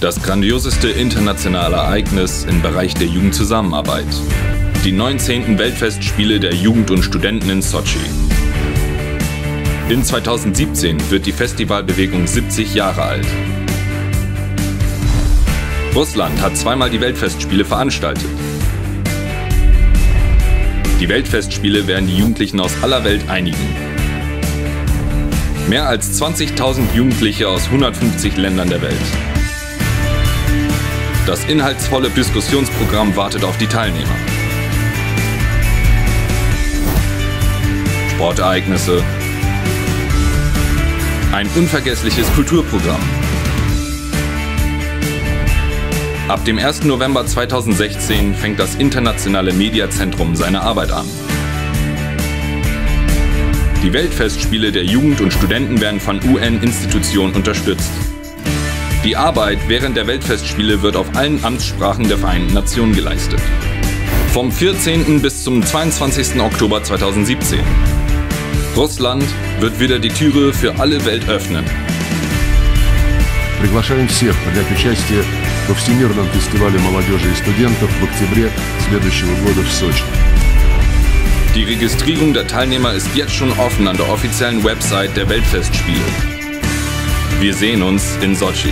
Das grandioseste internationale Ereignis im Bereich der Jugendzusammenarbeit. Die 19. Weltfestspiele der Jugend und Studenten in Sochi. In 2017 wird die Festivalbewegung 70 Jahre alt. Russland hat zweimal die Weltfestspiele veranstaltet. Die Weltfestspiele werden die Jugendlichen aus aller Welt einigen. Mehr als 20.000 Jugendliche aus 150 Ländern der Welt. Das inhaltsvolle Diskussionsprogramm wartet auf die Teilnehmer. Sportereignisse. Ein unvergessliches Kulturprogramm. Ab dem 1. November 2016 fängt das Internationale Mediazentrum seine Arbeit an. Die Weltfestspiele der Jugend und Studenten werden von UN-Institutionen unterstützt. Die Arbeit während der Weltfestspiele wird auf allen Amtssprachen der Vereinten Nationen geleistet. Vom 14. bis zum 22. Oktober 2017. Russland wird wieder die Türe für alle Welt öffnen. Приглашаем всех принять участие во Всемирном фестивале молодежи и студентов в октябре следующего года в Сочи. Die Registrierung der Teilnehmer ist jetzt schon offen an der offiziellen Website der Weltfestspiele. Wir sehen uns in Sochi.